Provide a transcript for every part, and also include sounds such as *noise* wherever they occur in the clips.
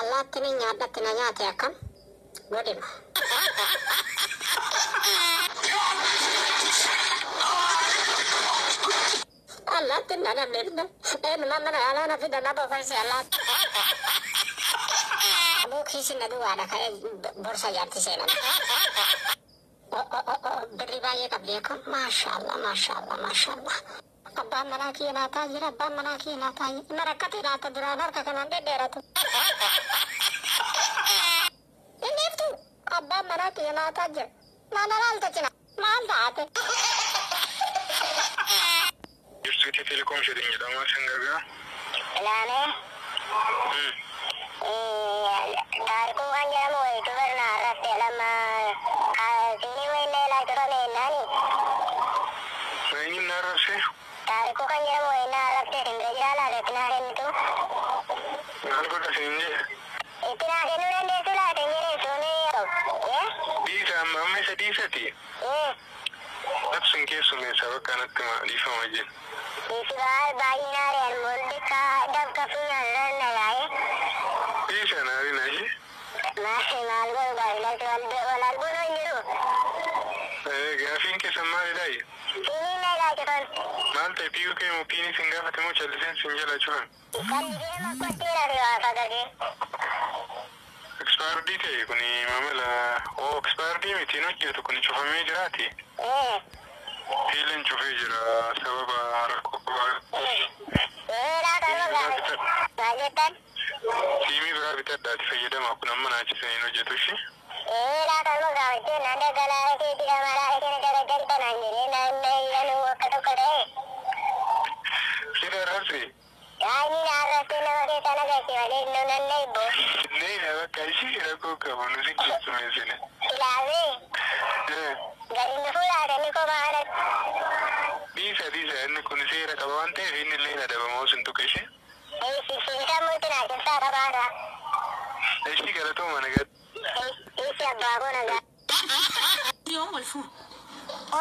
allaattiin nyaaddattiin nyaate akkam godhima. Allaattiin dhana mirna eenyuma mana alaana fida nama ofiisi allaatti. Abuu kiisin aduu waadha ka'ee borsa jaarti seenan. Birri baay'ee qabdi akkam maashaallah maashaallah maashaallah. Abbaan manaa kiyya naataa jira abbaan manaa kiyya naataa jira. Inni rakkate naata duraan harka kanaan dhedheeratu. Inni iftu abbaan manaa kiyya naataa jira. Naana laalta cina maal taate? Jirtu itti telekoom jedhin jedhama sin gargaara. Ilaalee taarikuu kan jedhamu wayitu barnaa irratti lama siinii wayillee ilaalcha tole jennaani. Eenyuun na arrabse? Taarikuu kan jedhamu ላገሯን ይናኒ ሰኝነረሴ ታሪኩ ከኝረ ወይና አረፍቴ ድንገጃላ ረክና ደምቱ ናልጎዳ ሲንጂ ittinaa kennuu dandeessu laata hin jedhee sun diisa amma amma isa diisati labsun keessumeessa bakka natti diifama jenna diisi baal baay'inaa re'an molde kaa ta'e piiyuu kee muktiini sin gaafate moo calliseen sin jala cuhan? Kan dideema kottiira fi waa fagate. Ekspaardii ta'e kuni maamila oo ekspaardii miti hin hojjetu kuni cufamee jiraati. Eh. Fiileen cufee jira sababa. Eh jettan? Siimii biraa bitadhaati fayyadama kun amma naachise hin hojjetu ishee. Eh laata nu gaafate naan daggalaa keetti gamalaa isin garagalta naan jedhee naan yanuu akka tokko ta'e. Sida arrabse. Yaani naarratti nama keessa nagatti malee nu nan eebbo. Nee na bakka ishee rakkoo qabu nuti keessummeessine. Ilaawee gadi nu fuulaatanii komaa haadha. Dhiisa dhiisa inni kun seera qaba waan ta'eef inni illee adabamoo sun tuqa ishee. Eegsisiisa mul'inaa keessaa qabaata. Ishii galatooma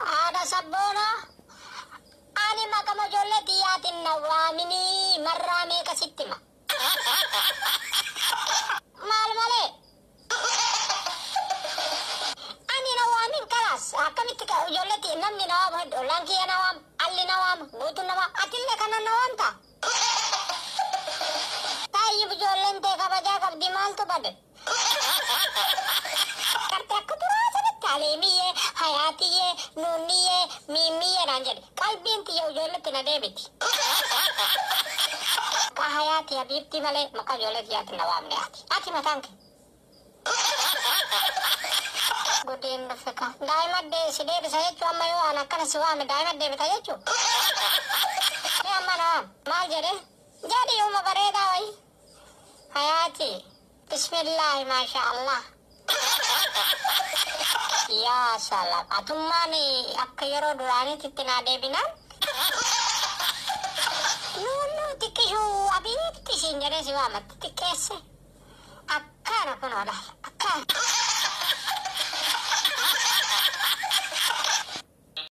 Ada sabona. Ani yatim mojolle diatin nawamini marrame kasittima. Mal male. Ani nawamin kalas. Akamitti ka ujolle ti namni nawam hoddo lanki nawam alli nawam butu nawam atille kana nawam ta. Tayyib jollen te kabaja kabdi mal to bade. Karta kutura sabit ye hayaatiyyee, nuunniyyee, miimmiyyee naan jedhe. Qalbiin tiyya ijoolletti na deebiti. Maqaa hayaati habiibti malee maqaa ijoollee tiyyaatti na waamne ati. Ati mataan kee. Dhufe ka. Daa'ima si deebisa jechuu amma yoo aan akkana si waame daa'ima deebita jechuu. Ni amma na waam. Maal jedhe? Jedhi yooma bareedaa wayi. Hayaati. Bismillaahi maasha Allah. Yaa salaam. Atummaan akka yeroo duraaniitti naa deebinaan. Nuunnu *laughs* xiqqishuu abiitti siin jedhee si waamatti xiqqeesse. Akkaana kun oolaa. Akkaan. *laughs*